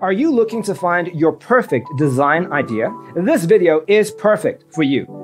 Are you looking to find your perfect design idea? This video is perfect for you.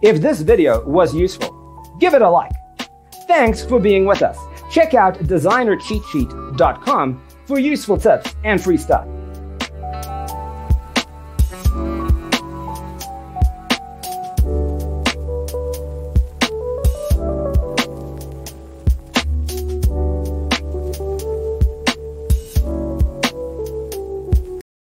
If this video was useful, give it a like. Thanks for being with us. Check out designercheatsheet.com for useful tips and free stuff.